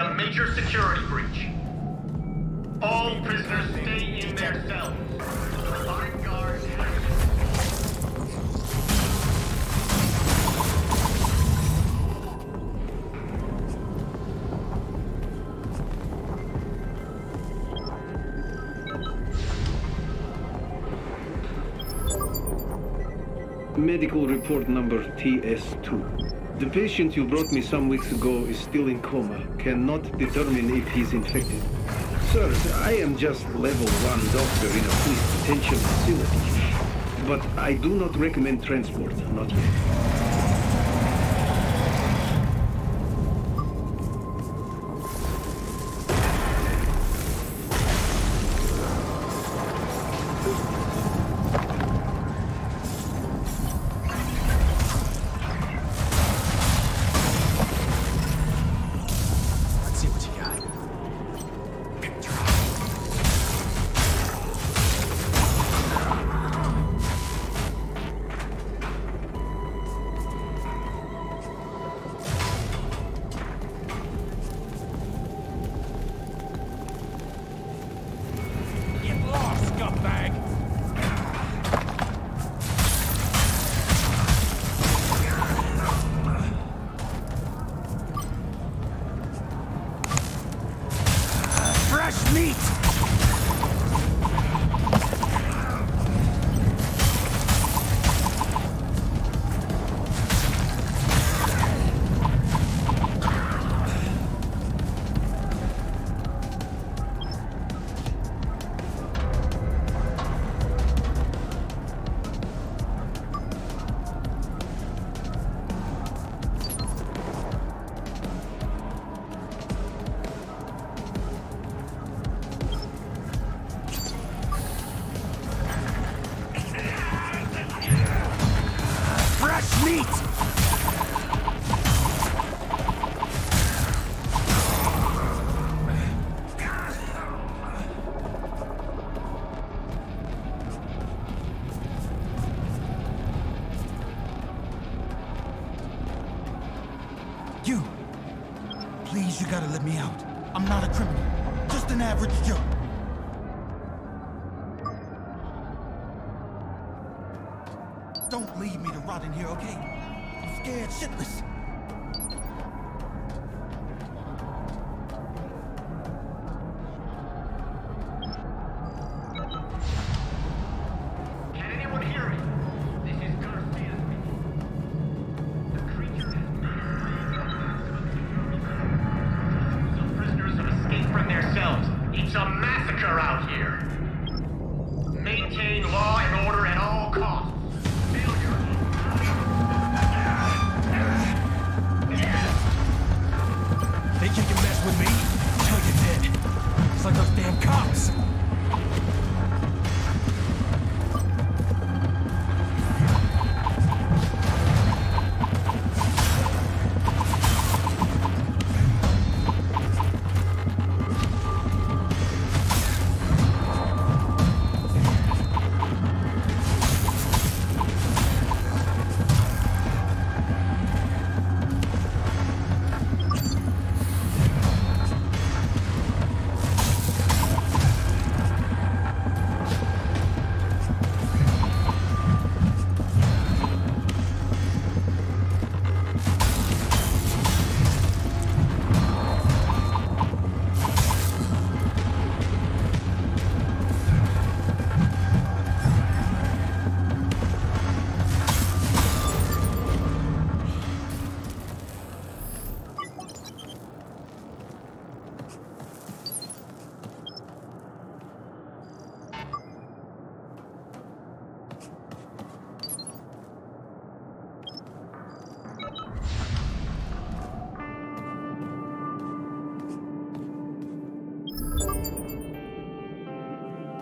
a major security breach. All prisoners stay in their cells. Line guard has... Medical report number TS2. The patient you brought me some weeks ago is still in coma. Cannot determine if he's infected. Sir, I am just level one doctor in a police detention facility. But I do not recommend transport, not yet. See 嘅 meat! Gotta let me out. I'm not a criminal. Just an average Joe. Don't leave me to rot in here, okay? I'm scared shitless. It's a massacre out here. Maintain law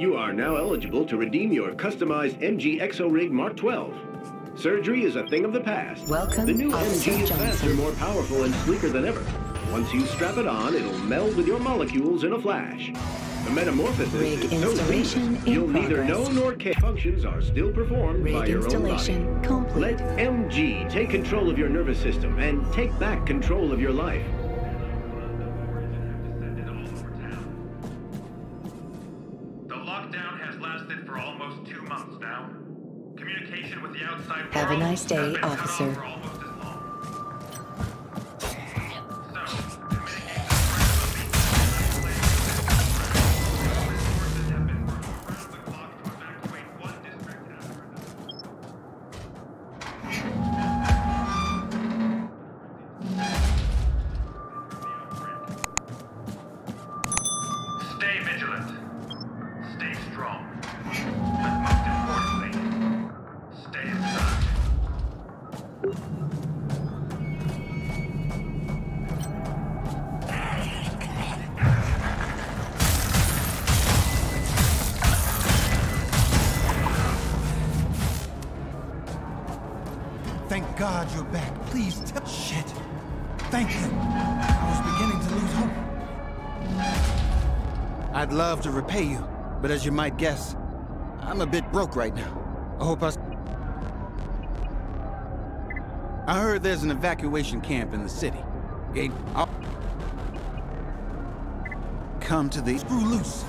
You are now eligible to redeem your customized MG Exo-Rig Mark 12. Surgery is a thing of the past. Welcome, The new Officer MG is Johnson. faster, more powerful, and sleeker than ever. Once you strap it on, it'll meld with your molecules in a flash. The metamorphosis Rig is so seamless, you'll neither know progress. nor care. Functions are still performed Rig by your own body. complete. Let MG take control of your nervous system and take back control of your life. For almost two months now. Communication with the outside world Have a nice day, officer. for almost as long. Please tell. Shit. Thank you. I was beginning to lose hope. I'd love to repay you, but as you might guess, I'm a bit broke right now. I hope I... I heard there's an evacuation camp in the city. Okay, I'll come to the screw loose.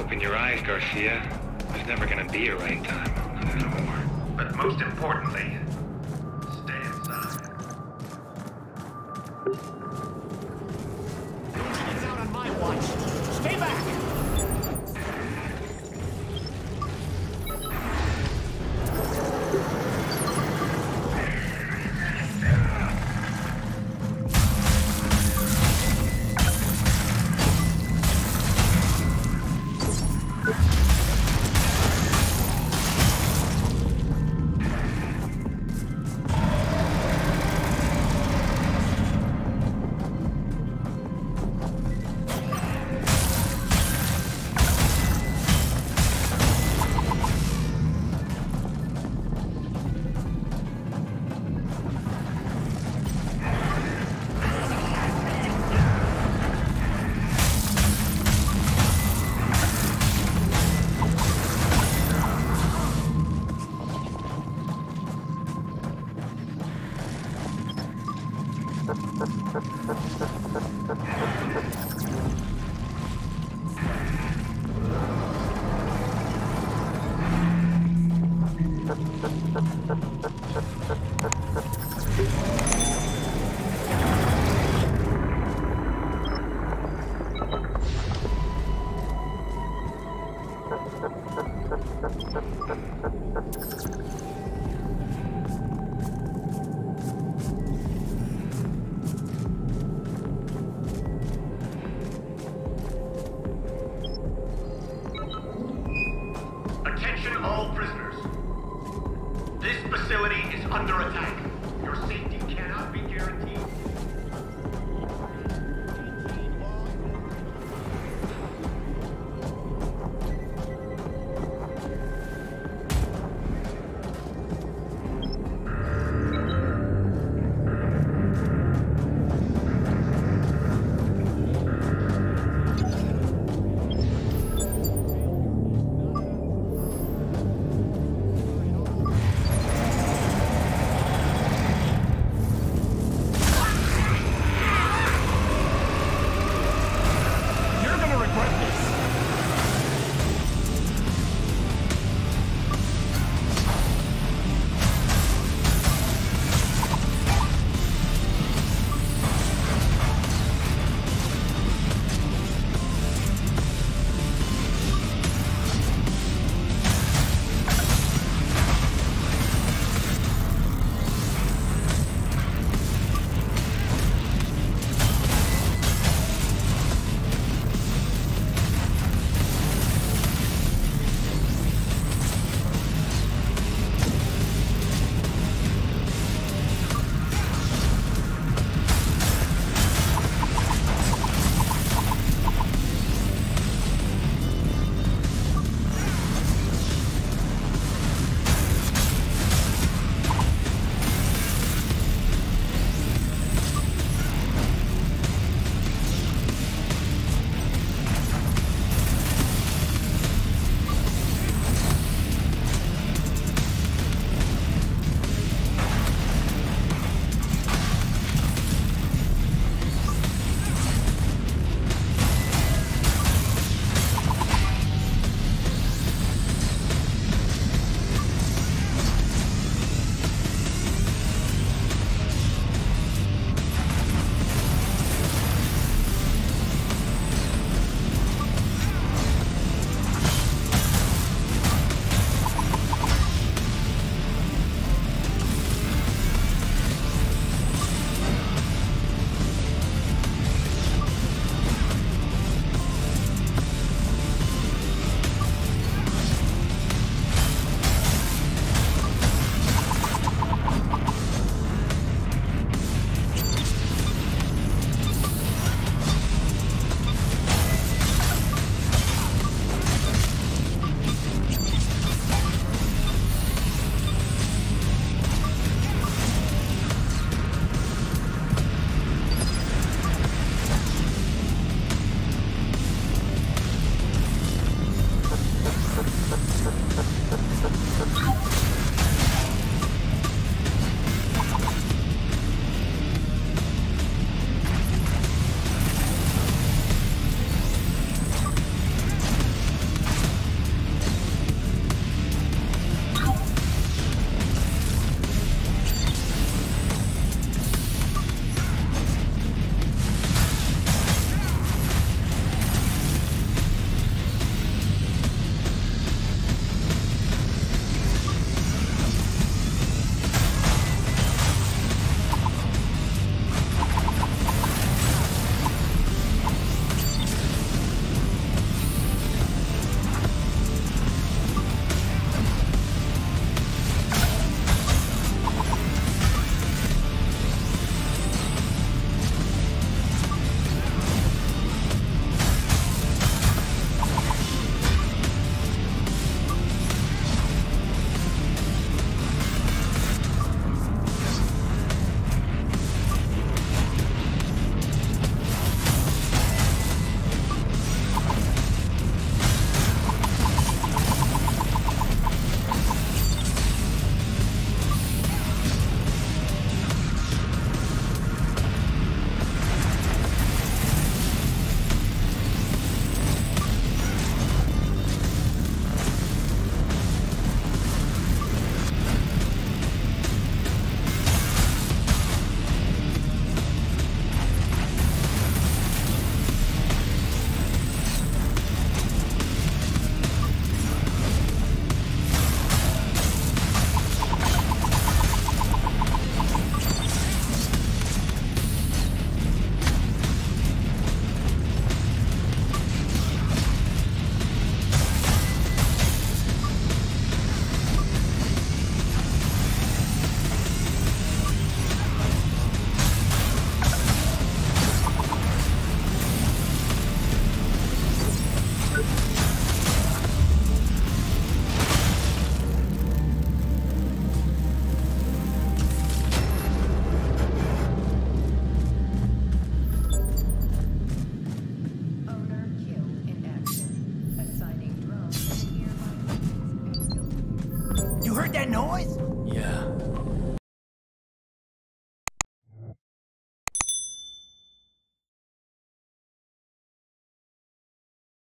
Open your eyes, Garcia. There's never gonna be a right time. Not anymore. But most importantly, stay inside. Get out on my watch. Stay back! Attention all prisoners.